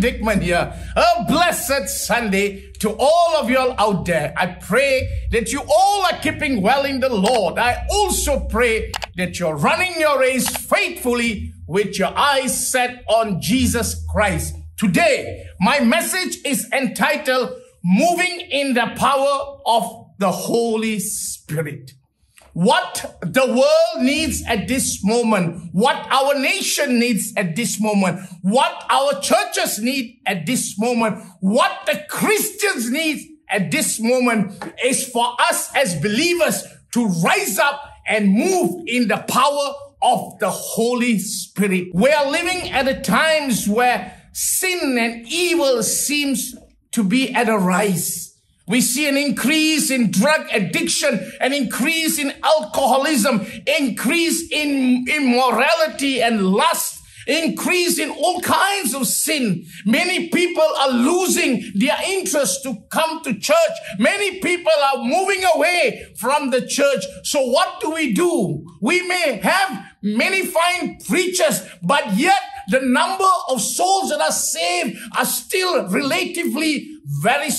Dickman here. A blessed Sunday to all of you all out there. I pray that you all are keeping well in the Lord. I also pray that you're running your race faithfully with your eyes set on Jesus Christ. Today, my message is entitled Moving in the Power of the Holy Spirit what the world needs at this moment, what our nation needs at this moment, what our churches need at this moment, what the Christians need at this moment is for us as believers to rise up and move in the power of the Holy Spirit. We are living at a times where sin and evil seems to be at a rise. We see an increase in drug addiction, an increase in alcoholism, increase in immorality and lust, increase in all kinds of sin. Many people are losing their interest to come to church. Many people are moving away from the church. So what do we do? We may have many fine preachers, but yet the number of souls that are saved are still relatively very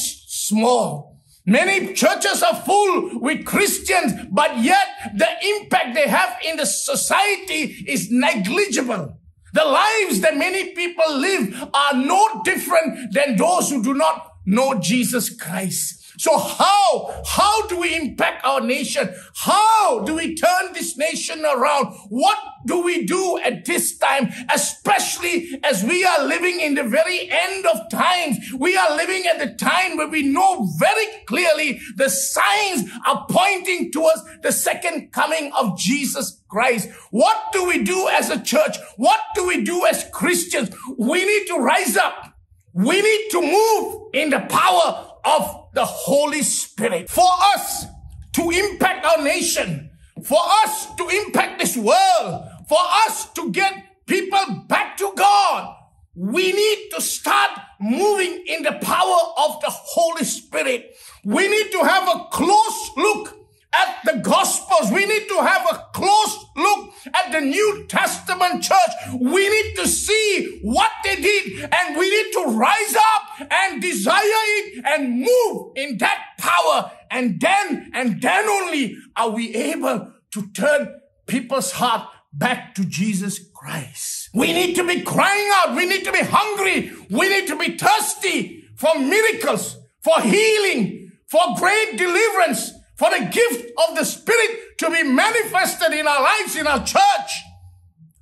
small. Many churches are full with Christians, but yet the impact they have in the society is negligible. The lives that many people live are no different than those who do not know Jesus Christ. So how, how do we impact our nation? How do we turn this nation around? What do we do at this time, especially as we are living in the very end of times? We are living at the time where we know very clearly the signs are pointing towards the second coming of Jesus Christ. What do we do as a church? What do we do as Christians? We need to rise up. We need to move in the power of the Holy Spirit for us to impact our nation, for us to impact this world, for us to get people back to God. We need to start moving in the power of the Holy Spirit. We need to have a close look at the Gospels. We need to have a close look at the New Testament church. We need to see what they did and we need to rise up and desire it and move in that power. And then, and then only are we able to turn people's heart back to Jesus Christ. We need to be crying out. We need to be hungry. We need to be thirsty for miracles, for healing, for great deliverance, for the gift of the Spirit to be manifested in our lives, in our church.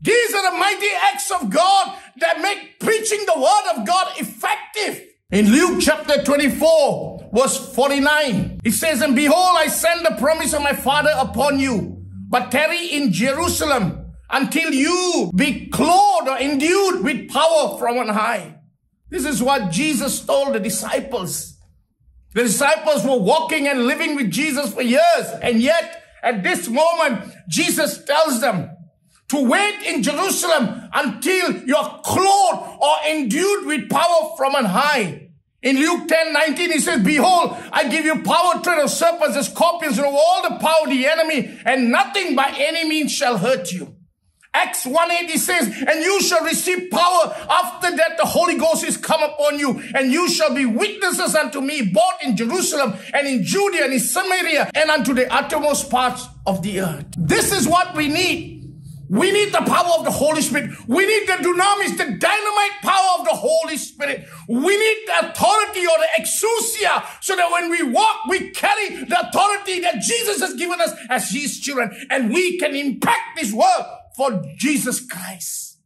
These are the mighty acts of God that make preaching the word of God effective. In Luke chapter 24, verse 49, it says, And behold, I send the promise of my Father upon you, but tarry in Jerusalem until you be clothed or endued with power from on high. This is what Jesus told the disciples. The disciples were walking and living with Jesus for years. And yet, at this moment, Jesus tells them to wait in Jerusalem until you're clothed or endued with power from on high. In Luke 10, 19, he says, Behold, I give you power to tread serpents and scorpions and all the power of the enemy, and nothing by any means shall hurt you. Acts 180 says, and you shall receive power. After that, the Holy Ghost is come upon you, and you shall be witnesses unto me, both in Jerusalem and in Judea and in Samaria and unto the uttermost parts of the earth. This is what we need. We need the power of the Holy Spirit. We need the dunamis, the dynamite power of the Holy Spirit. We need the authority or the exousia so that when we walk, we carry the authority that Jesus has given us as his children and we can impact this world for Jesus Christ.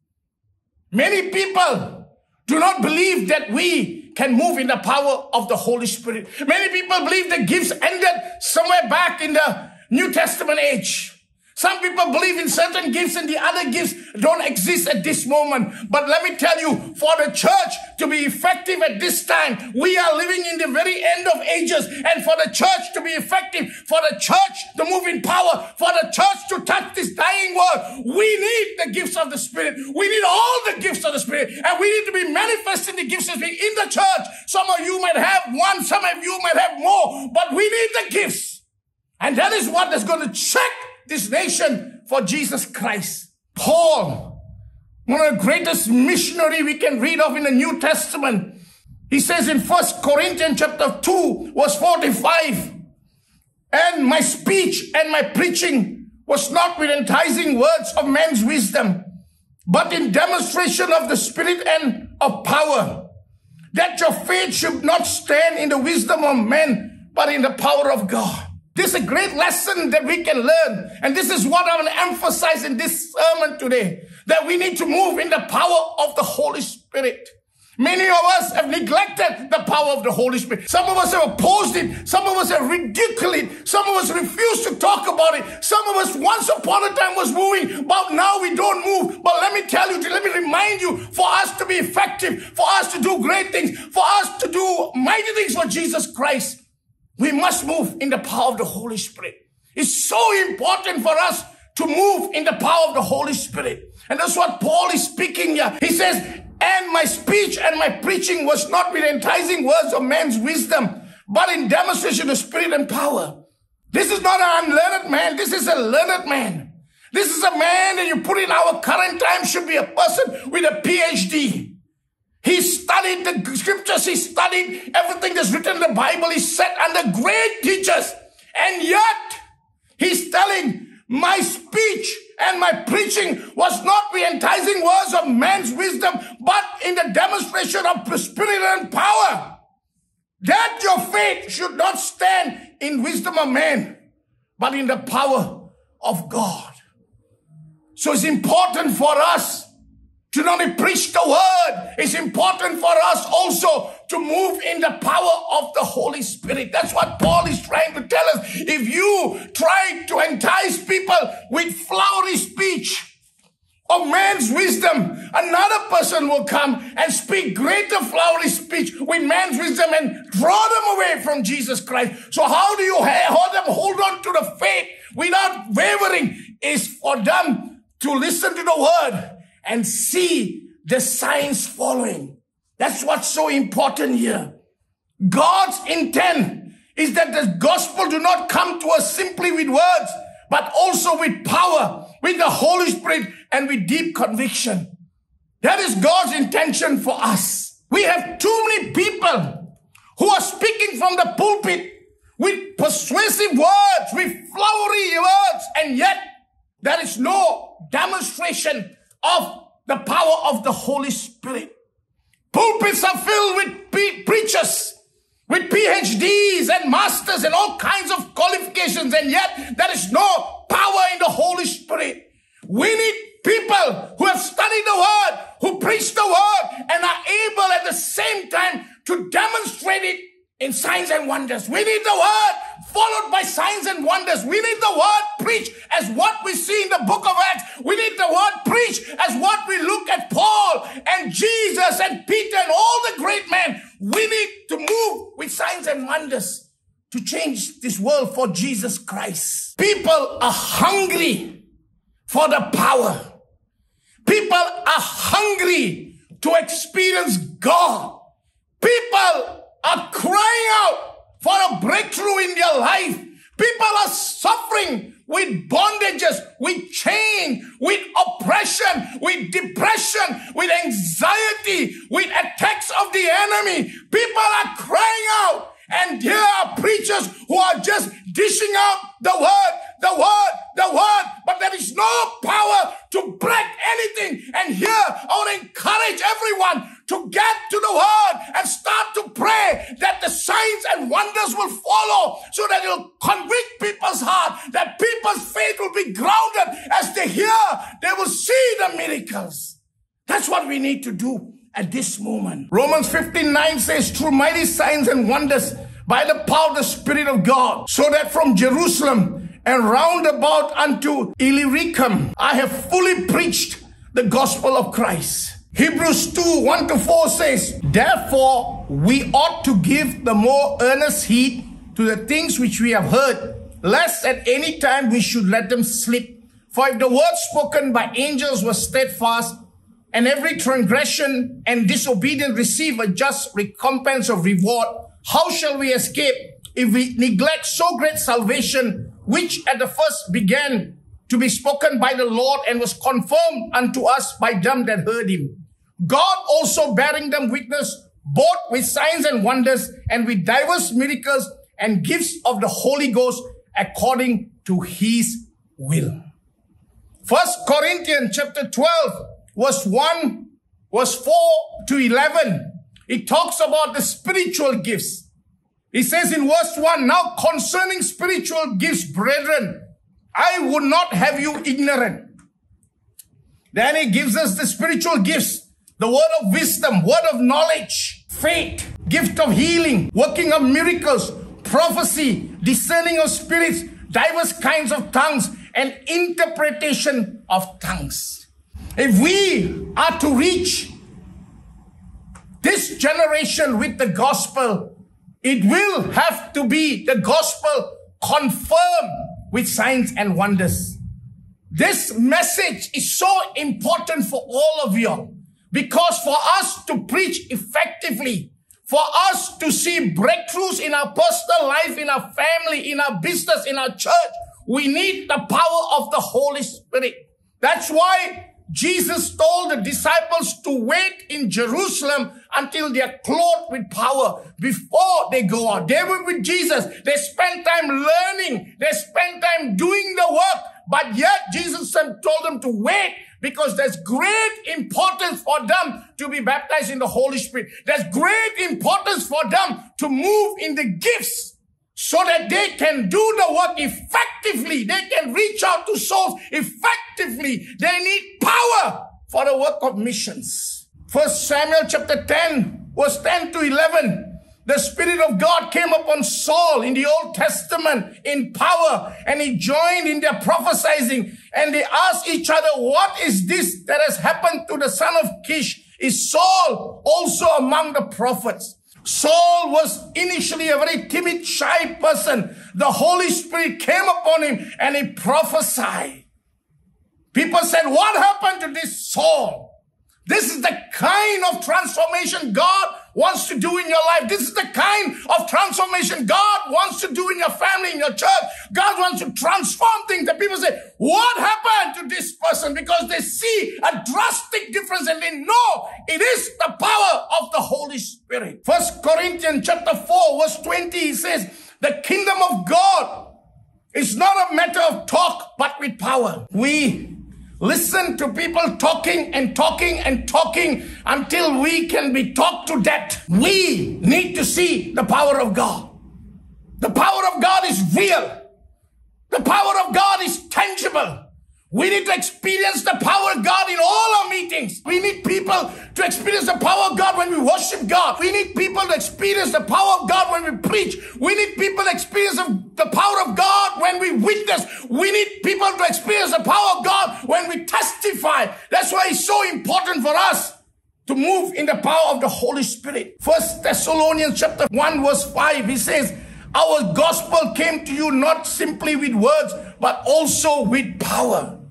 Many people do not believe that we can move in the power of the Holy Spirit. Many people believe the gifts ended somewhere back in the New Testament age. Some people believe in certain gifts and the other gifts don't exist at this moment. But let me tell you, for the church to be effective at this time, we are living in the very end of ages. And for the church to be effective, for the church to move in power, for the church to touch this dying world, we need the gifts of the Spirit. We need all the gifts of the Spirit. And we need to be manifesting the gifts of the Spirit in the church. Some of you might have one, some of you might have more, but we need the gifts. And that is what is going to check this nation for Jesus Christ. Paul one of the greatest missionary we can read of in the New Testament. He says in First Corinthians chapter 2, verse 45, and my speech and my preaching was not with enticing words of man's wisdom, but in demonstration of the Spirit and of power, that your faith should not stand in the wisdom of men, but in the power of God. This is a great lesson that we can learn. And this is what I want to emphasize in this sermon today. That we need to move in the power of the Holy Spirit. Many of us have neglected the power of the Holy Spirit. Some of us have opposed it. Some of us have ridiculed it. Some of us refuse to talk about it. Some of us once upon a time was moving, but now we don't move. But let me tell you, let me remind you, for us to be effective, for us to do great things, for us to do mighty things for Jesus Christ, we must move in the power of the Holy Spirit. It's so important for us to move in the power of the Holy Spirit. And that's what Paul is speaking here. He says, and my speech and my preaching was not with enticing words of man's wisdom, but in demonstration of spirit and power. This is not an unlearned man. This is a learned man. This is a man that you put in our current time should be a person with a PhD. He studied the scriptures. He studied everything that's written in the Bible. He sat under great teachers. And yet he's telling my speech and my preaching was not the enticing words of man's wisdom, but in the demonstration of spirit and power. That your faith should not stand in wisdom of man, but in the power of God. So it's important for us to not only preach the word, it's important for us also to move in the power of the Holy Spirit. That's what Paul is trying to tell us. If you try to entice people with flowery speech, of man's wisdom, another person will come and speak greater flowery speech with man's wisdom and draw them away from Jesus Christ. So how do you hold them hold on to the faith without wavering? Is for them to listen to the word and see the signs following. That's what's so important here. God's intent is that the gospel do not come to us simply with words, but also with power, with the Holy Spirit, and with deep conviction. That is God's intention for us. We have too many people who are speaking from the pulpit with persuasive words, with flowery words, and yet there is no demonstration of the power of the Holy Spirit. Pulpits are filled with pre- preachers with PhDs and masters and all kinds of qualifications, and yet there is no power in the Holy Spirit. We need people who have studied the word, who preach the word, and are able at the same time to demonstrate it in signs and wonders. We need the word followed by signs and wonders. We need the word preached as what we see in the book of Acts. We need the word preached as what we look at Paul and Jesus and Peter and all the great men. We need to move with signs and wonders to change this world for Jesus Christ. People are hungry for the power. People are hungry to experience God. People are crying out for a breakthrough in their life. People are suffering with bondages, with chain, with oppression, with depression, with anxiety, with attacks of the enemy. People are crying out. And here are preachers who are just dishing out the word, the word, the word, but there is no power to break anything. And here I want to encourage everyone to get to the word and start to pray that the signs and wonders will follow so that it'll convict people's heart, that people's faith will be grounded as they hear, they will see the miracles. That's what we need to do at this moment. Romans 15 9 says, through mighty signs and wonders by the power of the Spirit of God, so that from Jerusalem and round about unto Illyricum, I have fully preached the gospel of Christ. Hebrews 2 1 to 4 says, Therefore, we ought to give the more earnest heed to the things which we have heard, lest at any time we should let them slip. For if the word spoken by angels was steadfast, and every transgression and disobedience receive a just recompense of reward, how shall we escape if we neglect so great salvation, which at the first began to be spoken by the Lord and was confirmed unto us by them that heard him. God also bearing them witness, both with signs and wonders and with diverse miracles and gifts of the Holy Ghost according to his will. First Corinthians chapter 12, verse 1, verse 4 to 11. It talks about the spiritual gifts. It says in verse 1, Now concerning spiritual gifts, brethren, I would not have you ignorant. Then he gives us the spiritual gifts, the word of wisdom, word of knowledge, faith, gift of healing, working of miracles, prophecy, discerning of spirits, diverse kinds of tongues, and interpretation of tongues. If we are to reach this generation with the gospel, it will have to be the gospel confirmed with signs and wonders. This message is so important for all of you because for us to preach effectively, for us to see breakthroughs in our personal life, in our family, in our business, in our church, we need the power of the Holy Spirit. That's why Jesus told the disciples to wait in Jerusalem until they are clothed with power before they go out. They were with Jesus. They spent time learning. They spent time doing the work. But yet Jesus told them to wait because there's great importance for them to be baptized in the Holy Spirit. There's great importance for them to move in the gifts so that they can do the work effectively. They can reach out to souls effectively. They need power for the work of missions. First Samuel chapter 10, verse 10 to 11. The Spirit of God came upon Saul in the Old Testament in power and he joined in their prophesying and they asked each other, what is this that has happened to the son of Kish? Is Saul also among the prophets? Saul was initially a very timid, shy person. The Holy Spirit came upon him and he prophesied. People said, what happened to this Saul? This is the kind of transformation God wants to do in your life. This is the kind of transformation God wants to do in your family, in your church. God wants to transform things. The people say, what happened to this person? Because they see a drastic difference and they know it is the power of the Holy Spirit. First Corinthians chapter 4 verse 20 he says, the kingdom of God is not a matter of talk, but with power. We listen to people talking and talking and talking until we can be talked to death. We need to see the power of God. The power of God is real. The power of God is tangible. We need to experience the power of God in all our meetings. We need people to experience the power of God when we worship God. We need people to experience the power of God when we preach. We need people to experience the power of God when we witness. We need people to experience the power of God when we testify. That's why it's so important for us to move in the power of the Holy Spirit. First Thessalonians chapter 1 verse 5, he says, our gospel came to you not simply with words, but also with power.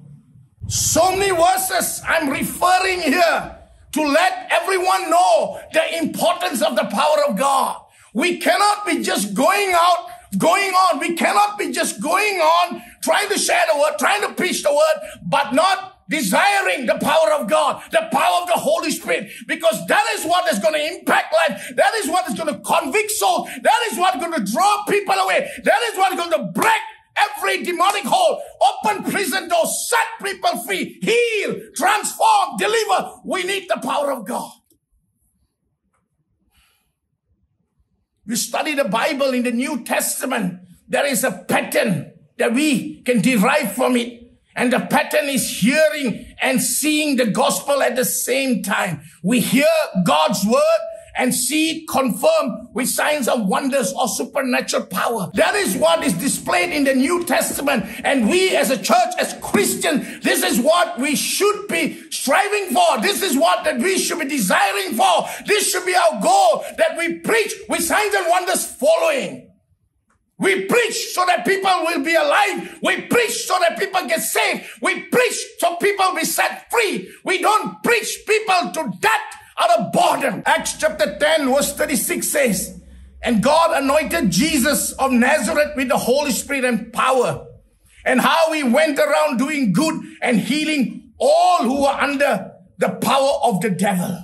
So many verses I'm referring here to let everyone know the importance of the power of God. We cannot be just going out, going on. We cannot be just going on, trying to share the word, trying to preach the word, but not desiring the power of God, the power of the Holy Spirit, because that is what is going to impact life. That is what is going to convict souls. That is what is going to draw people away. That is what is going to break every demonic hole, open prison doors, set people free, heal, transform, deliver. We need the power of God. We study the Bible in the New Testament. There is a pattern that we can derive from it. And the pattern is hearing and seeing the gospel at the same time. We hear God's word and see it confirmed with signs of wonders or supernatural power. That is what is displayed in the New Testament. And we as a church, as Christians, this is what we should be striving for. This is what that we should be desiring for. This should be our goal that we preach with signs and wonders following. We preach so that people will be alive. We preach so that people get saved. We preach so people be set free. We don't preach people to death out of boredom. Acts chapter 10 verse 36 says, And God anointed Jesus of Nazareth with the Holy Spirit and power. and how he went around doing good and healing all who were under the power of the devil.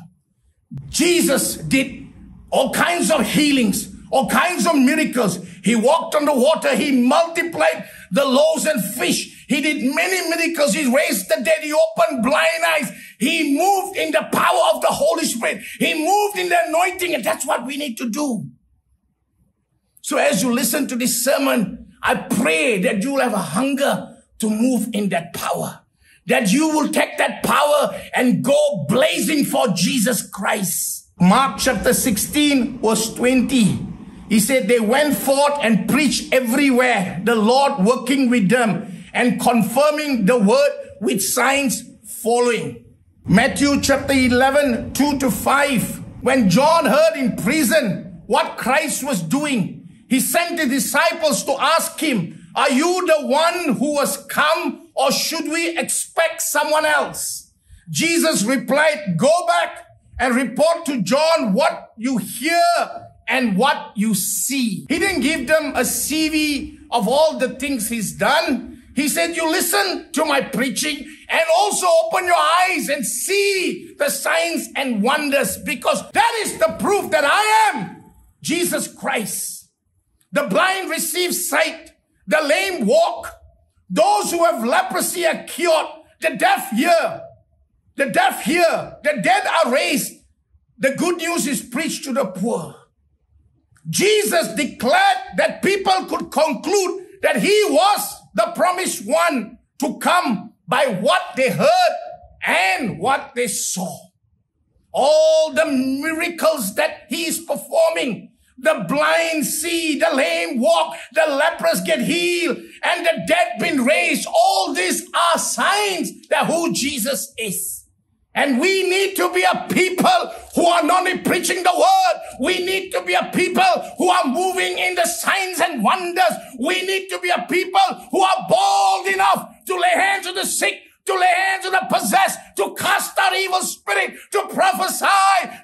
Jesus did all kinds of healings, all kinds of miracles. He walked on the water. He multiplied the loaves and fish. He did many miracles. He raised the dead. He opened blind eyes. He moved in the power of the Holy Spirit. He moved in the anointing. And that's what we need to do. So as you listen to this sermon, I pray that you'll have a hunger to move in that power. That you will take that power and go blazing for Jesus Christ. Mark chapter 16 verse 20. He said they went forth and preached everywhere, the Lord working with them and confirming the word with signs following. Matthew chapter 11, 2 to 5. When John heard in prison what Christ was doing, he sent the disciples to ask him, are you the one who has come or should we expect someone else? Jesus replied, go back and report to John what you hear and what you see. He didn't give them a CV of all the things he's done. He said, you listen to my preaching and also open your eyes and see the signs and wonders because that is the proof that I am Jesus Christ. The blind receive sight. The lame walk. Those who have leprosy are cured. The deaf hear. The deaf hear. The dead are raised. The good news is preached to the poor. Jesus declared that people could conclude that he was the promised one to come by what they heard and what they saw. All the miracles that he is performing, the blind see, the lame walk, the lepers get healed, and the dead been raised. All these are signs that who Jesus is. And we need to be a people who are not only preaching the word, we need to be a people who are moving in the signs and wonders. We need to be a people who are bold enough to lay hands on the sick, to lay hands on the possessed, to cast out evil spirit, to prophesy,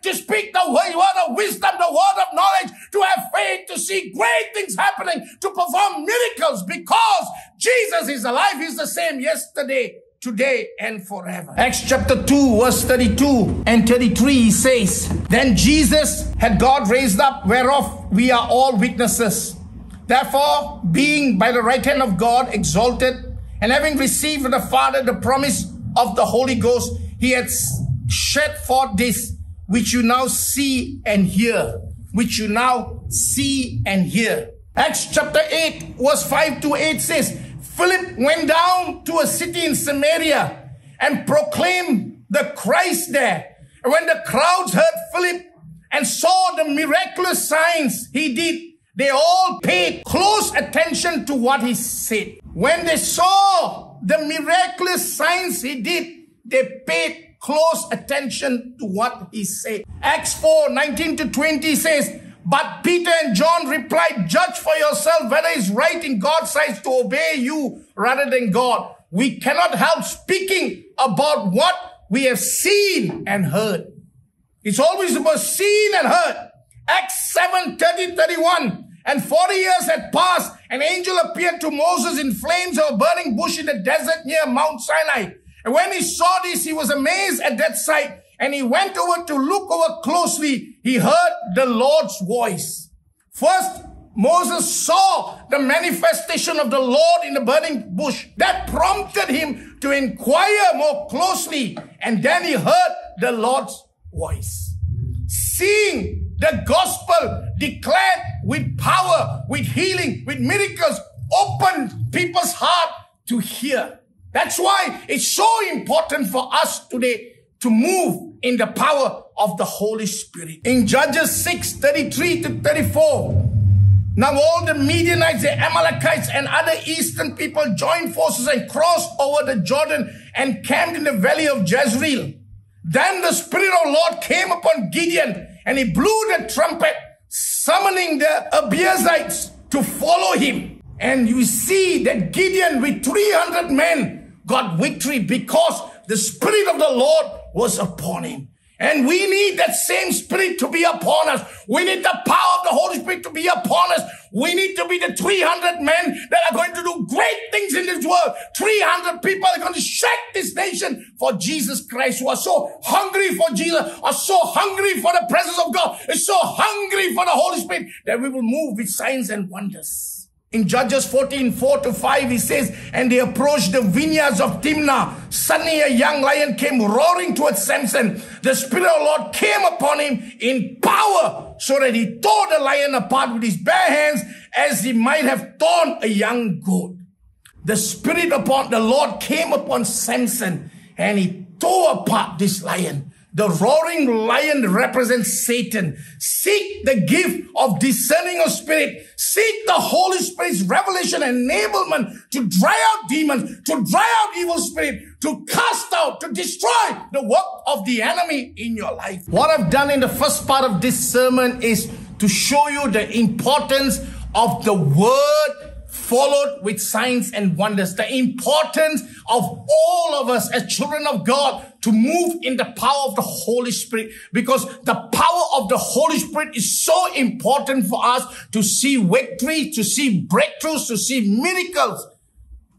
to speak the word of wisdom, the word of knowledge, to have faith, to see great things happening, to perform miracles because Jesus is alive. He's the same yesterday, today and forever. Acts chapter 2 verse 32 and 33 says, Then Jesus had God raised up whereof we are all witnesses. Therefore, being by the right hand of God exalted and having received from the Father the promise of the Holy Ghost, he had shed forth this which you now see and hear, which you now see and hear. Acts chapter 8 verse 5 to 8 says, Philip went down to a city in Samaria and proclaimed the Christ there. And when the crowds heard Philip and saw the miraculous signs he did, they all paid close attention to what he said. When they saw the miraculous signs he did, they paid close attention to what he said. Acts 4, 19 to 20 says, but Peter and John replied, judge for yourself whether it's right in God's sight to obey you rather than God. We cannot help speaking about what we have seen and heard. It's always about seen and heard. Acts 7, 30, 31. And 40 years had passed. An angel appeared to Moses in flames of a burning bush in the desert near Mount Sinai. And when he saw this, he was amazed at that sight and he went over to look over closely, he heard the Lord's voice. First, Moses saw the manifestation of the Lord in the burning bush. That prompted him to inquire more closely. And then he heard the Lord's voice. Seeing the gospel declared with power, with healing, with miracles, opened people's heart to hear. That's why it's so important for us today to move in the power of the Holy Spirit. In Judges 6, 33 to 34, now all the Midianites, the Amalekites, and other eastern people joined forces and crossed over the Jordan and camped in the valley of Jezreel. Then the Spirit of the Lord came upon Gideon and he blew the trumpet, summoning the Abiezrites to follow him. And you see that Gideon with 300 men got victory because the Spirit of the Lord was upon him. And we need that same spirit to be upon us. We need the power of the Holy Spirit to be upon us. We need to be the 300 men that are going to do great things in this world. 300 people are going to shake this nation for Jesus Christ who are so hungry for Jesus, are so hungry for the presence of God, is so hungry for the Holy Spirit that we will move with signs and wonders. In Judges 14, 4 to 5, he says, And they approached the vineyards of Timnah. Suddenly a young lion came roaring towards Samson. The Spirit of the Lord came upon him in power so that he tore the lion apart with his bare hands as he might have torn a young goat. The Spirit upon the Lord came upon Samson and he tore apart this lion. The roaring lion represents Satan. Seek the gift of discerning of spirit. Seek the Holy Spirit's revelation and enablement to dry out demons, to dry out evil spirit, to cast out, to destroy the work of the enemy in your life. What I've done in the first part of this sermon is to show you the importance of the word followed with signs and wonders. The importance of all of us as children of God to move in the power of the Holy Spirit because the power of the Holy Spirit is so important for us to see victory, to see breakthroughs, to see miracles,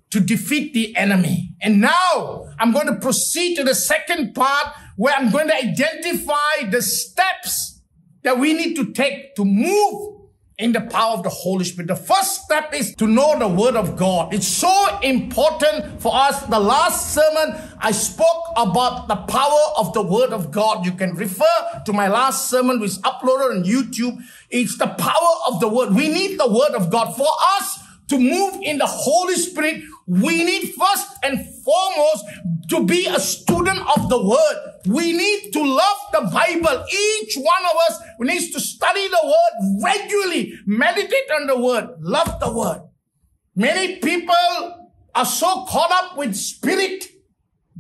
to defeat the enemy. And now I'm going to proceed to the second part where I'm going to identify the steps that we need to take to move in the power of the Holy Spirit. The first step is to know the Word of God. It's so important for us. The last sermon, I spoke about the power of the Word of God. You can refer to my last sermon, which is uploaded on YouTube. It's the power of the Word. We need the Word of God. For us to move in the Holy Spirit, we need first and foremost to be a student of the word. We need to love the Bible. Each one of us needs to study the word regularly, meditate on the word, love the word. Many people are so caught up with spirit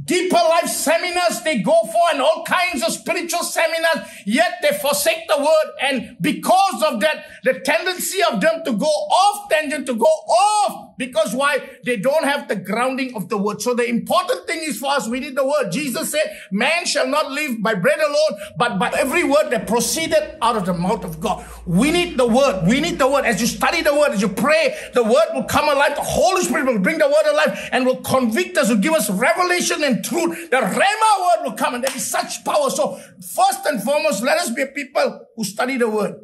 deeper life seminars they go for and all kinds of spiritual seminars, yet they forsake the word. And because of that, the tendency of them to go off tangent, to go off, because why? They don't have the grounding of the word. So the important thing is for us, we need the word. Jesus said, man shall not live by bread alone, but by every word that proceeded out of the mouth of God. We need the word. We need the word. As you study the word, as you pray, the word will come alive. The Holy Spirit will bring the word alive and will convict us, will give us revelation and truth, the Rhema word will come and there is such power. So first and foremost, let us be a people who study the word.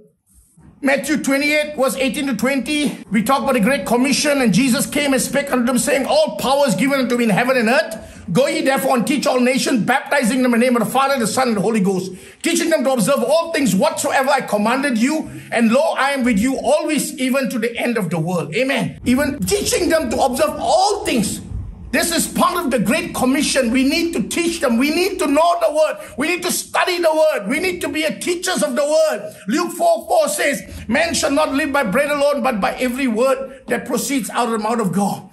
Matthew 28 verse 18 to 20, we talk about the Great Commission and Jesus came and spake unto them saying, all power is given unto me in heaven and earth. Go ye therefore and teach all nations, baptizing them in the name of the Father, the Son, and the Holy Ghost, teaching them to observe all things whatsoever I commanded you. And lo, I am with you always, even to the end of the world. Amen. Even teaching them to observe all things this is part of the Great Commission. We need to teach them. We need to know the word. We need to study the word. We need to be a teachers of the word. Luke 4 4 says, Man shall not live by bread alone, but by every word that proceeds out of the mouth of God.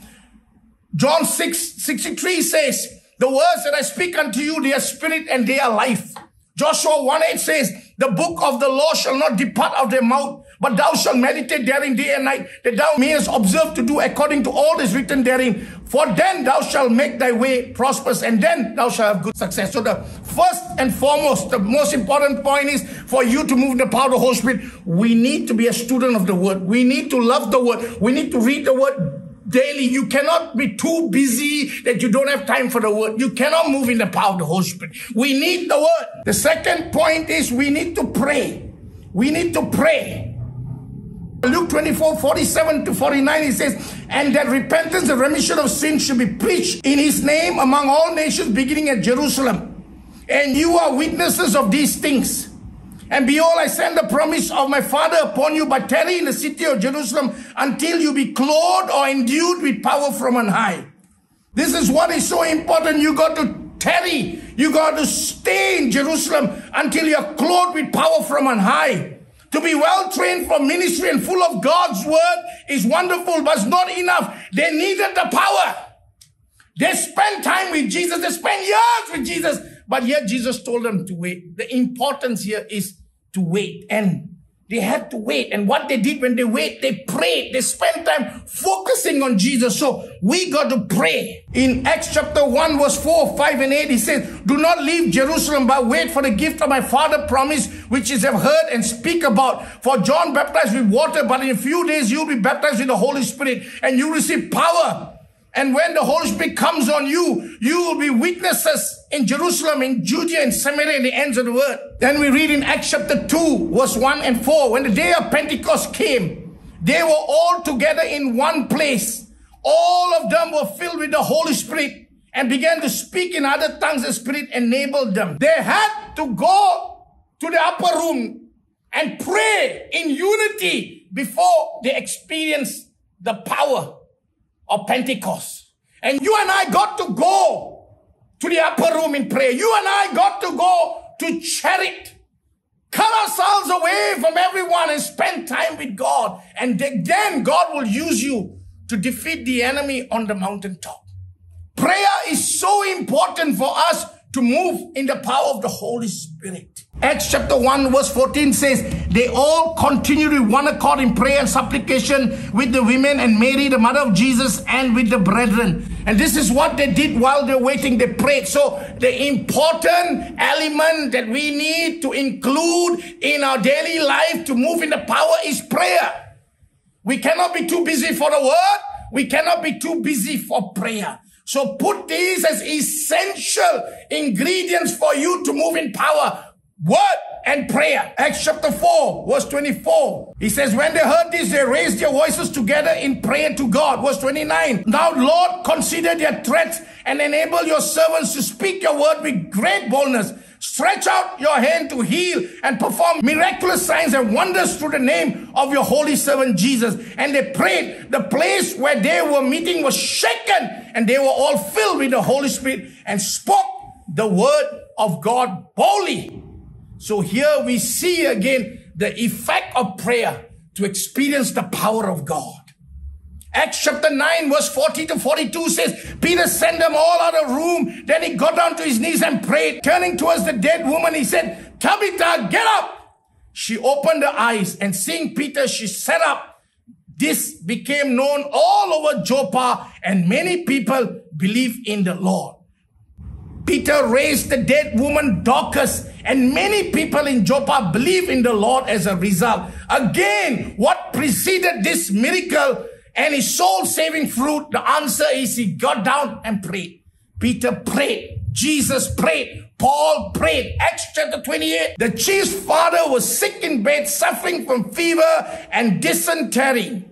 John 6 63 says, The words that I speak unto you, they are spirit and they are life. Joshua 1 8 says, The book of the law shall not depart out of their mouth, but thou shalt meditate therein day and night, that thou mayest observe to do according to all that is written therein. For then thou shalt make thy way prosperous, and then thou shalt have good success. So the first and foremost, the most important point is for you to move in the power of the Holy Spirit, we need to be a student of the word. We need to love the word. We need to read the word daily. You cannot be too busy that you don't have time for the word. You cannot move in the power of the Holy Spirit. We need the word. The second point is we need to pray. We need to pray. Luke 24, 47 to 49, he says, And that repentance and remission of sins should be preached in his name among all nations, beginning at Jerusalem. And you are witnesses of these things. And behold, I send the promise of my Father upon you, but tarry in the city of Jerusalem until you be clothed or endued with power from on high. This is what is so important. You got to tarry. You got to stay in Jerusalem until you're clothed with power from on high. To be well trained for ministry and full of God's word is wonderful, but it's not enough. They needed the power. They spent time with Jesus. They spent years with Jesus. But yet Jesus told them to wait. The importance here is to wait. And they had to wait. And what they did when they wait, they prayed. They spent time focusing on Jesus. So we got to pray. In Acts chapter 1 verse 4, 5 and 8, he says, Do not leave Jerusalem, but wait for the gift of my father promised, which is have heard and speak about. For John baptized with water, but in a few days you'll be baptized with the Holy Spirit and you receive power and when the Holy Spirit comes on you, you will be witnesses in Jerusalem, in Judea, in Samaria, and the ends of the world. Then we read in Acts chapter 2, verse 1 and 4, when the day of Pentecost came, they were all together in one place. All of them were filled with the Holy Spirit and began to speak in other tongues. The Spirit enabled them. They had to go to the upper room and pray in unity before they experienced the power of Pentecost. And you and I got to go to the upper room in prayer. You and I got to go to charity. Cut ourselves away from everyone and spend time with God. And then God will use you to defeat the enemy on the mountaintop. Prayer is so important for us to move in the power of the Holy Spirit. Acts chapter 1 verse 14 says, They all continued with one accord in prayer and supplication with the women and Mary, the mother of Jesus, and with the brethren. And this is what they did while they're waiting. They prayed. So the important element that we need to include in our daily life to move in the power is prayer. We cannot be too busy for the word. We cannot be too busy for prayer. So put these as essential ingredients for you to move in power. Word and prayer. Acts chapter 4, verse 24. He says, When they heard this, they raised their voices together in prayer to God. Verse 29. Now, Lord, consider their threats and enable your servants to speak your word with great boldness. Stretch out your hand to heal and perform miraculous signs and wonders through the name of your holy servant Jesus. And they prayed. The place where they were meeting was shaken and they were all filled with the Holy Spirit and spoke the word of God boldly. So here we see again the effect of prayer to experience the power of God. Acts chapter 9 verse 40 to 42 says, Peter sent them all out of the room. Then he got down to his knees and prayed. Turning towards the dead woman, he said, Tabitha, get up. She opened her eyes and seeing Peter, she sat up. This became known all over Joppa and many people believed in the Lord. Peter raised the dead woman Dorcas and many people in Joppa believe in the Lord as a result. Again, what preceded this miracle and his soul saving fruit? The answer is he got down and prayed. Peter prayed. Jesus prayed. Paul prayed. Acts chapter 28. The chief's father was sick in bed, suffering from fever and dysentery.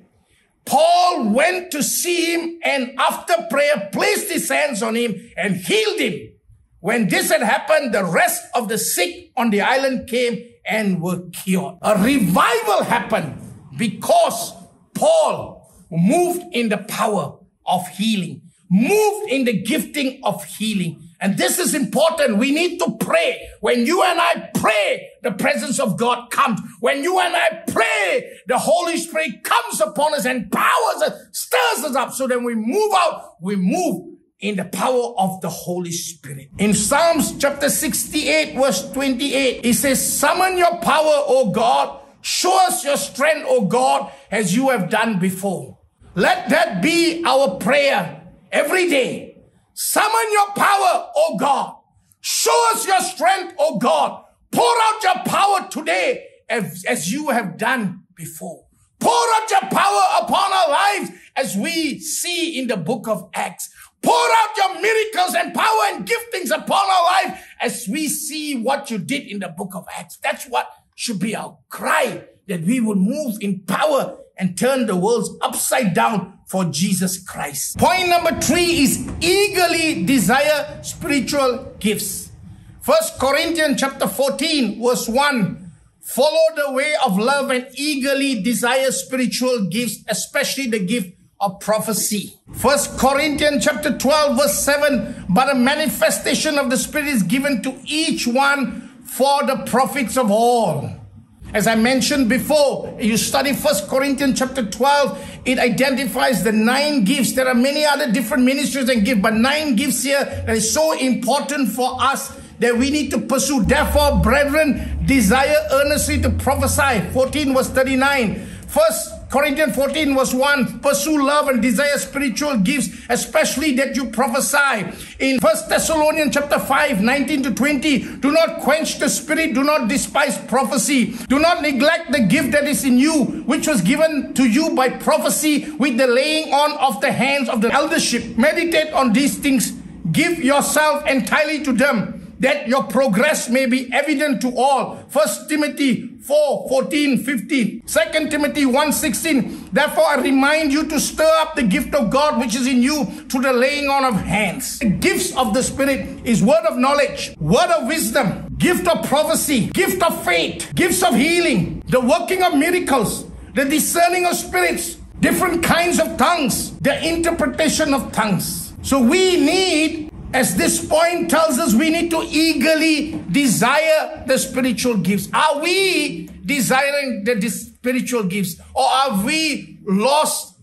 Paul went to see him and after prayer placed his hands on him and healed him. When this had happened, the rest of the sick on the island came and were cured. A revival happened because Paul moved in the power of healing, moved in the gifting of healing. And this is important. We need to pray. When you and I pray, the presence of God comes. When you and I pray, the Holy Spirit comes upon us and powers us, stirs us up. So then we move out, we move in the power of the Holy Spirit. In Psalms chapter 68 verse 28, it says, summon your power, O God. Show us your strength, O God, as you have done before. Let that be our prayer every day. Summon your power, O God. Show us your strength, O God. Pour out your power today as, as you have done before. Pour out your power upon our lives as we see in the book of Acts. Pour out your miracles and power and giftings upon our life as we see what you did in the book of Acts. That's what should be our cry that we will move in power and turn the world upside down for Jesus Christ. Point number three is eagerly desire spiritual gifts. First Corinthians chapter 14 verse 1. Follow the way of love and eagerly desire spiritual gifts, especially the gift of prophecy. First Corinthians chapter 12 verse 7, but a manifestation of the Spirit is given to each one for the profits of all. As I mentioned before, you study First Corinthians chapter 12, it identifies the nine gifts. There are many other different ministries and gifts, but nine gifts here that is so important for us that we need to pursue. Therefore, brethren, desire earnestly to prophesy. 14 verse 39. First Corinthians 14 verse 1, pursue love and desire spiritual gifts, especially that you prophesy. In First Thessalonians chapter 5, 19 to 20, do not quench the spirit, do not despise prophecy, do not neglect the gift that is in you, which was given to you by prophecy with the laying on of the hands of the eldership. Meditate on these things, give yourself entirely to them that your progress may be evident to all. First Timothy 4, 14, 15. 2 Timothy 1, 16. Therefore I remind you to stir up the gift of God which is in you through the laying on of hands. The gifts of the Spirit is word of knowledge, word of wisdom, gift of prophecy, gift of faith, gifts of healing, the working of miracles, the discerning of spirits, different kinds of tongues, the interpretation of tongues. So we need as this point tells us, we need to eagerly desire the spiritual gifts. Are we desiring the spiritual gifts or are we lost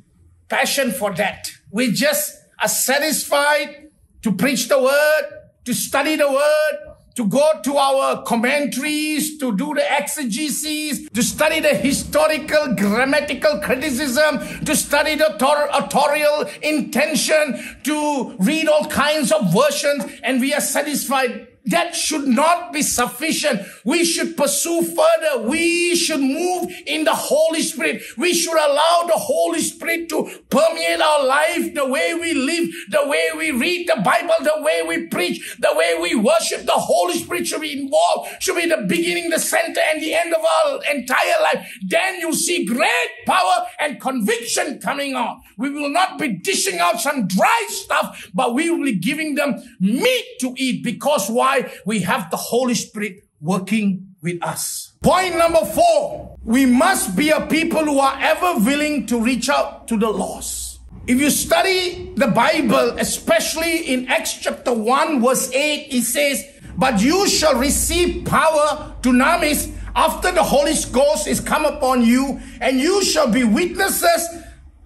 passion for that? We just are satisfied to preach the word, to study the word, to go to our commentaries, to do the exegesis, to study the historical grammatical criticism, to study the authorial intention, to read all kinds of versions, and we are satisfied that should not be sufficient. We should pursue further. We should move in the Holy Spirit. We should allow the Holy Spirit to permeate our life, the way we live, the way we read the Bible, the way we preach, the way we worship. The Holy Spirit should be involved, should be the beginning, the center, and the end of our entire life. Then you see great power and conviction coming on. We will not be dishing out some dry stuff, but we will be giving them meat to eat because why? we have the Holy Spirit working with us. Point number four, we must be a people who are ever willing to reach out to the lost. If you study the Bible, especially in Acts chapter 1 verse 8, it says, But you shall receive power dunamis after the Holy Ghost is come upon you, and you shall be witnesses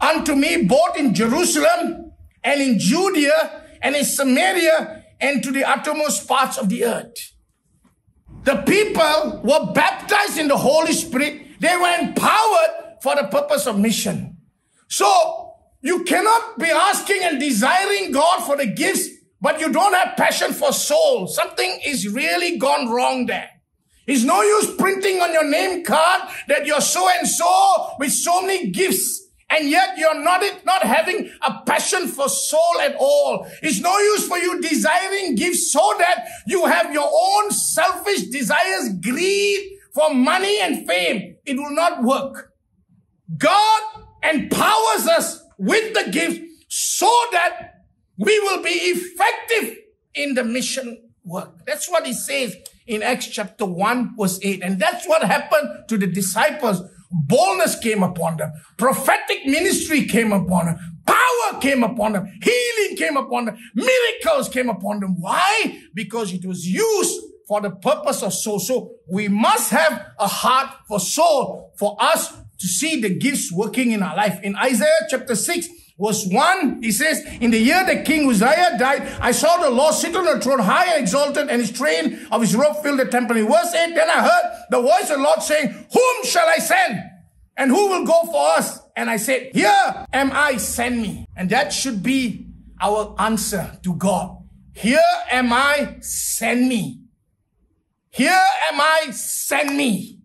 unto me both in Jerusalem and in Judea and in Samaria and to the uttermost parts of the earth. The people were baptized in the Holy Spirit. They were empowered for the purpose of mission. So you cannot be asking and desiring God for the gifts, but you don't have passion for soul. Something is really gone wrong there. It's no use printing on your name card that you're so and so with so many gifts and yet you're not, not having a passion for soul at all. It's no use for you desiring gifts so that you have your own selfish desires, greed for money and fame. It will not work. God empowers us with the gift so that we will be effective in the mission work. That's what he says in Acts chapter 1 verse 8. And that's what happened to the disciples Boldness came upon them. Prophetic ministry came upon them. Power came upon them. Healing came upon them. Miracles came upon them. Why? Because it was used for the purpose of soul. So we must have a heart for soul for us to see the gifts working in our life. In Isaiah chapter 6, Verse 1, he says, In the year that King Uzziah died, I saw the Lord sit on a throne high and exalted, and his train of his robe filled the temple. In verse 8, then I heard the voice of the Lord saying, Whom shall I send? And who will go for us? And I said, Here am I, send me. And that should be our answer to God. Here am I, send me. Here am I, send me.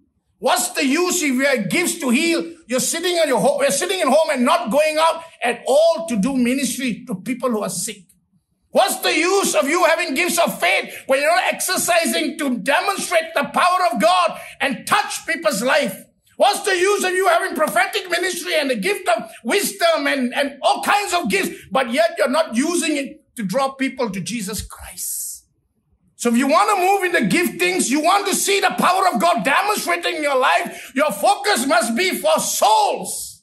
What's the use if you have gifts to heal? You're sitting at your home, we're sitting at home and not going out at all to do ministry to people who are sick. What's the use of you having gifts of faith when you're not exercising to demonstrate the power of God and touch people's life? What's the use of you having prophetic ministry and the gift of wisdom and, and all kinds of gifts, but yet you're not using it to draw people to Jesus Christ? So if you want to move in the giftings, you want to see the power of God demonstrating in your life, your focus must be for souls.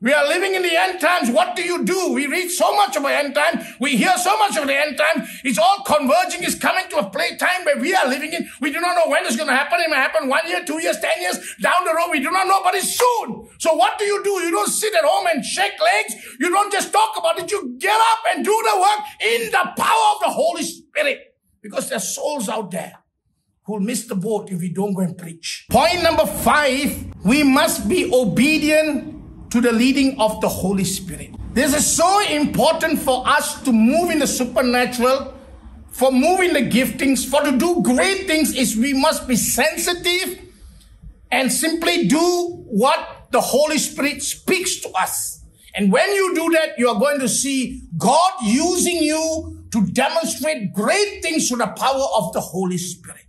We are living in the end times. What do you do? We read so much about end time. We hear so much of the end time. It's all converging. It's coming to a play time where we are living in. We do not know when it's going to happen. It may happen one year, two years, ten years down the road. We do not know, but it's soon. So what do you do? You don't sit at home and shake legs. You don't just talk about it. You get up and do the work in the power of the Holy Spirit. Because there are souls out there who'll miss the boat if we don't go and preach. Point number five, we must be obedient to the leading of the Holy Spirit. This is so important for us to move in the supernatural, for moving the giftings, for to do great things is we must be sensitive and simply do what the Holy Spirit speaks to us. And when you do that, you are going to see God using you to demonstrate great things through the power of the Holy Spirit.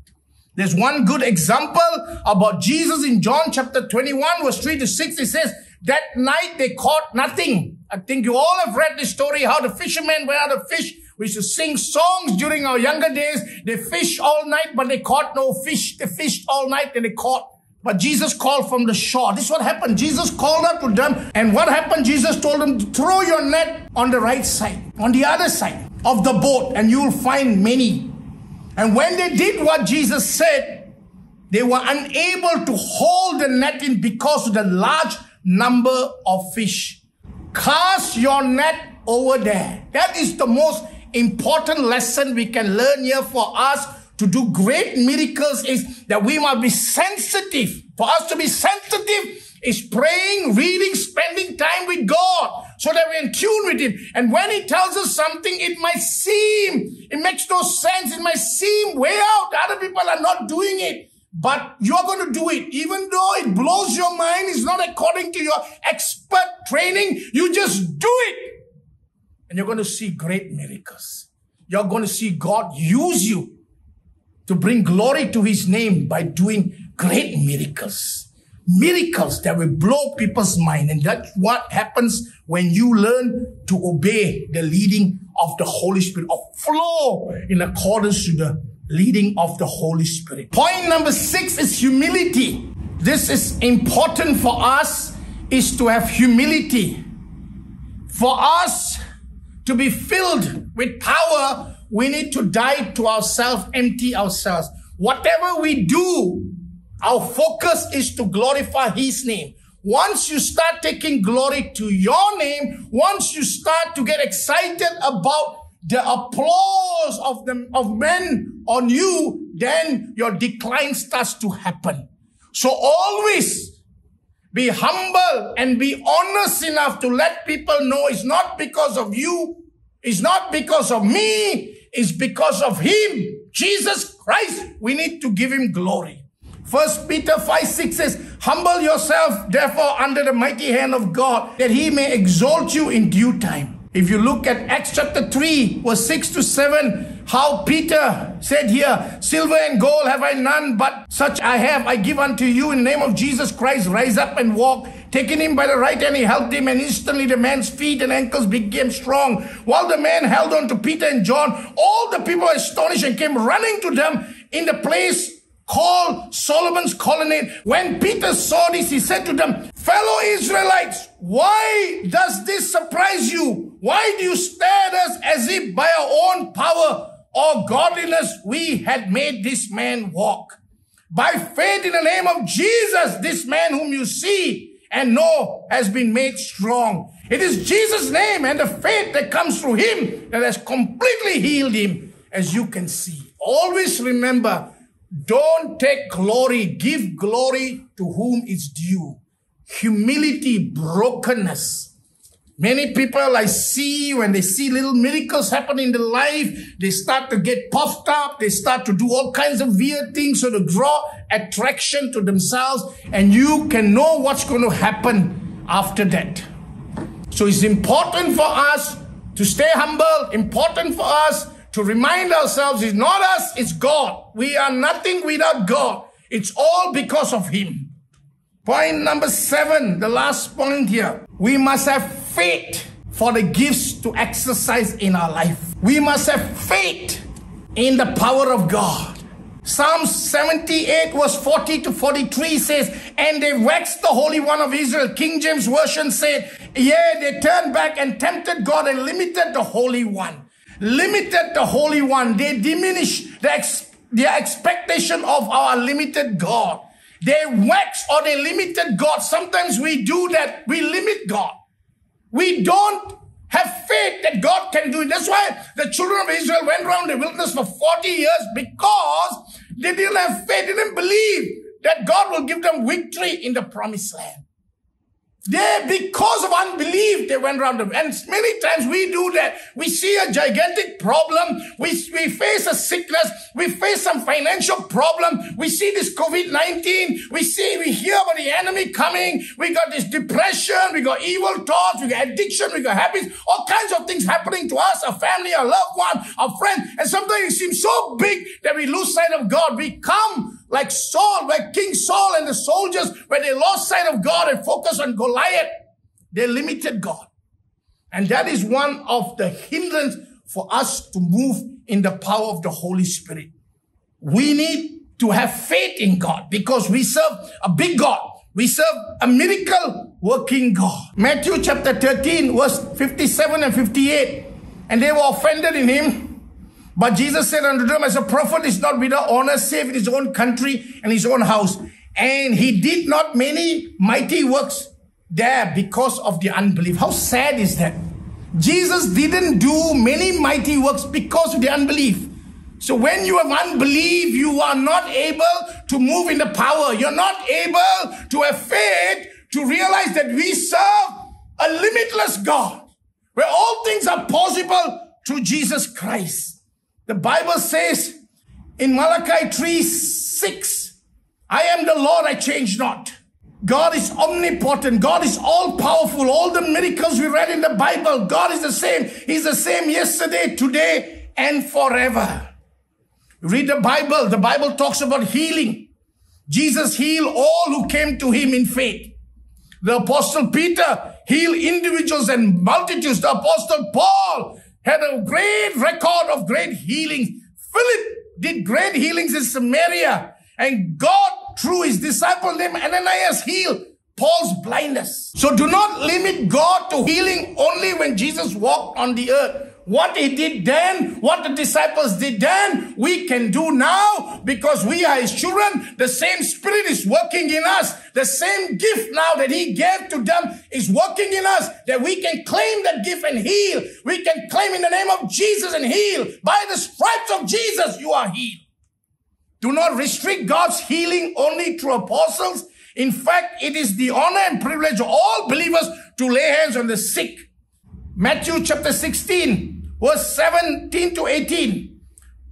There's one good example about Jesus in John chapter 21 verse 3 to 6. It says, that night they caught nothing. I think you all have read the story how the fishermen went out to fish. We used to sing songs during our younger days. They fished all night, but they caught no fish. They fished all night and they caught but Jesus called from the shore. This is what happened. Jesus called out to them. And what happened? Jesus told them, throw your net on the right side, on the other side of the boat, and you will find many. And when they did what Jesus said, they were unable to hold the net in because of the large number of fish. Cast your net over there. That is the most important lesson we can learn here for us to do great miracles is that we must be sensitive. For us to be sensitive is praying, reading, spending time with God so that we're in tune with Him. And when He tells us something, it might seem, it makes no sense. It might seem way out. Other people are not doing it. But you're going to do it. Even though it blows your mind, it's not according to your expert training. You just do it. And you're going to see great miracles. You're going to see God use you to bring glory to his name by doing great miracles. Miracles that will blow people's mind. And that's what happens when you learn to obey the leading of the Holy Spirit or flow in accordance to the leading of the Holy Spirit. Point number six is humility. This is important for us is to have humility. For us to be filled with power we need to die to ourselves, empty ourselves. Whatever we do, our focus is to glorify His name. Once you start taking glory to your name, once you start to get excited about the applause of them, of men on you, then your decline starts to happen. So always be humble and be honest enough to let people know it's not because of you. It's not because of me it's because of him, Jesus Christ. We need to give him glory. First Peter 5 6 says, Humble yourself, therefore, under the mighty hand of God, that he may exalt you in due time. If you look at Acts chapter 3, verse 6 to 7, how Peter said here, Silver and gold have I none, but such I have, I give unto you in the name of Jesus Christ. Rise up and walk. Taking him by the right hand, he helped him, and instantly the man's feet and ankles became strong. While the man held on to Peter and John, all the people astonished and came running to them in the place called Solomon's colonnade. When Peter saw this, he said to them, Fellow Israelites, why does this surprise you? Why do you stare at us as if by our own power or godliness we had made this man walk? By faith in the name of Jesus, this man whom you see and know has been made strong. It is Jesus' name and the faith that comes through him that has completely healed him, as you can see. Always remember, don't take glory. Give glory to whom is due. Humility, brokenness. Many people I see when they see little miracles happen in their life, they start to get puffed up. They start to do all kinds of weird things so to draw attraction to themselves. And you can know what's going to happen after that. So it's important for us to stay humble, important for us to remind ourselves it's not us, it's God. We are nothing without God. It's all because of Him. Point number seven, the last point here. We must have faith for the gifts to exercise in our life. We must have faith in the power of God. Psalm 78 verse 40 to 43 says, And they vexed the Holy One of Israel. King James Version said, Yeah, they turned back and tempted God and limited the Holy One limited the Holy One. They diminish the ex- their expectation of our limited God. They wax or they limited God. Sometimes we do that. We limit God. We don't Have faith that God can do it. That's why the children of Israel went around the wilderness for 40 years because they didn't have faith, they didn't believe that God will give them victory in the promised land. They, because of unbelief, they went around them. And many times we do that. We see a gigantic problem. We, we face a sickness. We face some financial problem. We see this COVID-19. We see, we hear about the enemy coming. We got this depression. We got evil thoughts. We got addiction. We got habits. All kinds of things happening to us, our family, our loved one, our friend. And sometimes it seems so big that we lose sight of God. We come like Saul, where King Saul and the soldiers, where they lost sight of God and focused on Goliath, they limited God. And that is one of the hindrance for us to move in the power of the Holy Spirit. We need to have faith in God because we serve a big God. We serve a miracle working God. Matthew chapter 13 verse 57 and 58. And they were offended in him but Jesus said unto them, as a prophet is not without honor, save in his own country and his own house. And he did not many mighty works there because of the unbelief. How sad is that? Jesus didn't do many mighty works because of the unbelief. So when you have unbelief, you are not able to move in the power. You're not able to have faith to realize that we serve a limitless God where all things are possible through Jesus Christ. The Bible says in Malachi 3 6, I am the Lord, I change not. God is omnipotent. God is all powerful. All the miracles we read in the Bible, God is the same. He's the same yesterday, today, and forever. Read the Bible. The Bible talks about healing. Jesus healed all who came to him in faith. The apostle Peter healed individuals and multitudes. The apostle Paul had a great record of great healings. Philip did great healings in Samaria. And God, through his disciple named Ananias, healed Paul's blindness. So do not limit God to healing only when Jesus walked on the earth. What he did then, what the disciples did then, we can do now because we are his children. The same spirit is working in us. The same gift now that he gave to them is working in us that we can claim that gift and heal. We can claim in the name of Jesus and heal. By the stripes of Jesus, you are healed. Do not restrict God's healing only through apostles. In fact, it is the honor and privilege of all believers to lay hands on the sick. Matthew chapter 16, verse 17 to 18.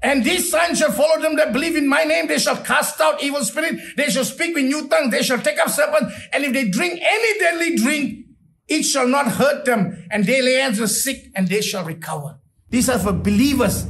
And these signs shall follow them that believe in my name. They shall cast out evil spirit. They shall speak with new tongues. They shall take up serpents. And if they drink any deadly drink, it shall not hurt them. And they lay hands on the sick and they shall recover. These are for believers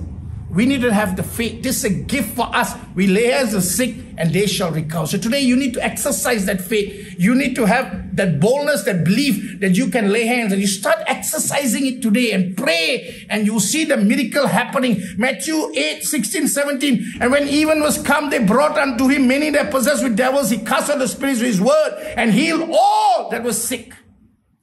we need to have the faith. This is a gift for us. We lay hands the sick and they shall recover. So today you need to exercise that faith. You need to have that boldness, that belief that you can lay hands and you start exercising it today and pray and you see the miracle happening. Matthew 8, 16, 17. And when even was come, they brought unto him many that possessed with devils. He cast out the spirits with his word and healed all that was sick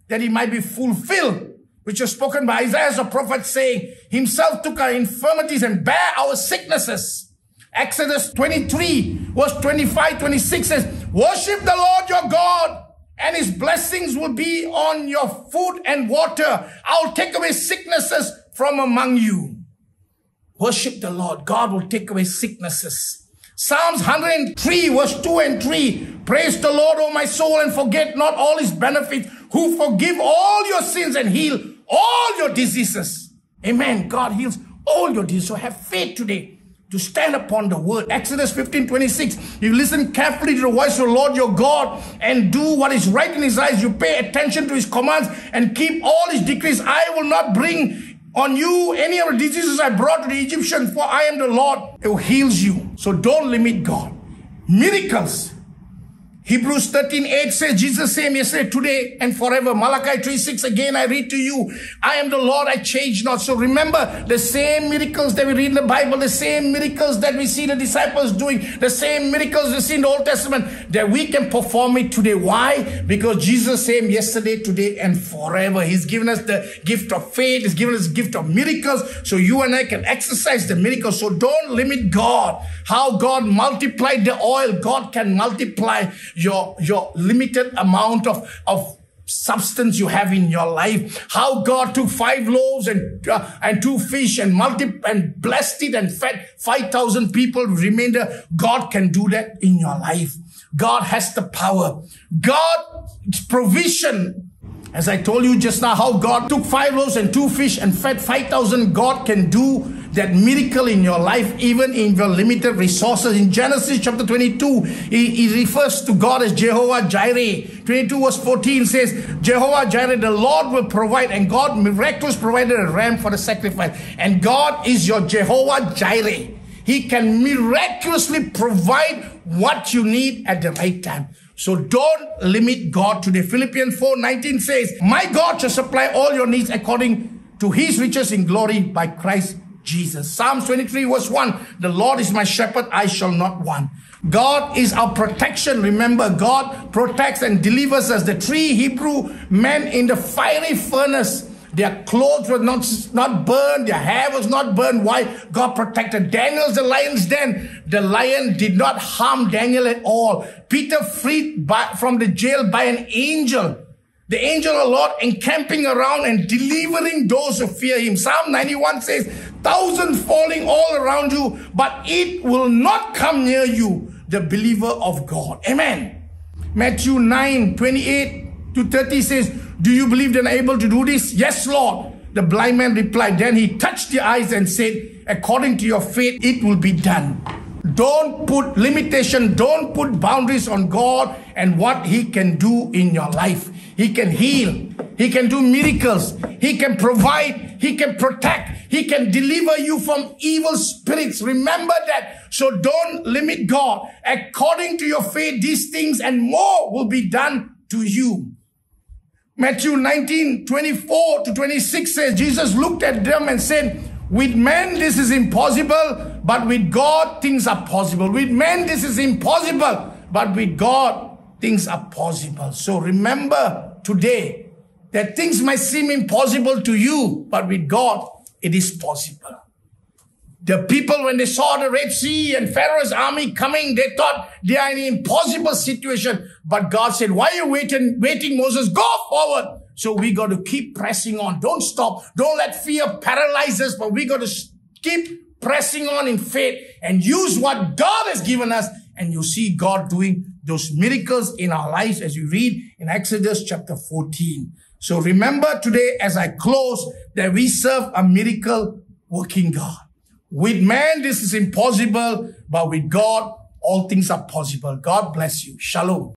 that he might be fulfilled which was spoken by Isaiah the prophet saying, himself took our infirmities and bare our sicknesses. Exodus 23 verse 25, 26 says, worship the Lord your God and his blessings will be on your food and water. I'll take away sicknesses from among you. Worship the Lord. God will take away sicknesses. Psalms 103 verse 2 and 3. Praise the Lord, O my soul, and forget not all his benefits, who forgive all your sins and heal all your diseases. Amen. God heals all your diseases. So have faith today to stand upon the word. Exodus 15, 26. You listen carefully to the voice of the Lord your God and do what is right in his eyes. You pay attention to his commands and keep all his decrees. I will not bring on you any of the diseases I brought to the Egyptians, for I am the Lord who heals you. So don't limit God. Miracles Hebrews 13, 8 says, Jesus same yesterday, today, and forever. Malachi 3, 6, again I read to you, I am the Lord, I change not. So remember, the same miracles that we read in the Bible, the same miracles that we see the disciples doing, the same miracles we see in the Old Testament, that we can perform it today. Why? Because Jesus same yesterday, today, and forever. He's given us the gift of faith. He's given us the gift of miracles. So you and I can exercise the miracles. So don't limit God. How God multiplied the oil, God can multiply your, your limited amount of, of substance you have in your life. How God took five loaves and uh, and two fish and multi and blessed it and fed five thousand people. Remainder, God can do that in your life. God has the power. God's provision. As I told you just now, how God took five loaves and two fish and fed 5,000. God can do that miracle in your life, even in your limited resources. In Genesis chapter 22, he, he refers to God as Jehovah Jireh. 22 verse 14 says, Jehovah Jireh, the Lord will provide, and God miraculously provided a ram for the sacrifice. And God is your Jehovah Jireh. He can miraculously provide what you need at the right time. So don't limit God today. Philippians 4 19 says, My God shall supply all your needs according to his riches in glory by Christ Jesus. Psalms 23 verse 1, the Lord is my shepherd, I shall not want. God is our protection. Remember, God protects and delivers us. The three Hebrew men in the fiery furnace their clothes were not, not burned. Their hair was not burned. Why? God protected Daniel's the lion's den. The lion did not harm Daniel at all. Peter freed by, from the jail by an angel. The angel of the Lord encamping around and delivering those who fear him. Psalm 91 says, thousands falling all around you, but it will not come near you, the believer of God. Amen. Matthew 9, 28 to 30 says, do you believe they're able to do this? Yes, Lord. The blind man replied. Then he touched the eyes and said, according to your faith, it will be done. Don't put limitation, don't put boundaries on God and what he can do in your life. He can heal. He can do miracles. He can provide. He can protect. He can deliver you from evil spirits. Remember that. So don't limit God. According to your faith, these things and more will be done to you. Matthew 19, 24 to 26 says, Jesus looked at them and said, with men this is impossible, but with God things are possible. With men this is impossible, but with God things are possible. So remember today that things might seem impossible to you, but with God it is possible. The people, when they saw the Red Sea and Pharaoh's army coming, they thought they are in an impossible situation. But God said, why are you waiting, waiting, Moses? Go forward. So we got to keep pressing on. Don't stop. Don't let fear paralyze us, but we got to keep pressing on in faith and use what God has given us. And you'll see God doing those miracles in our lives as you read in Exodus chapter 14. So remember today as I close that we serve a miracle working God. With man, this is impossible, but with God, all things are possible. God bless you. Shalom.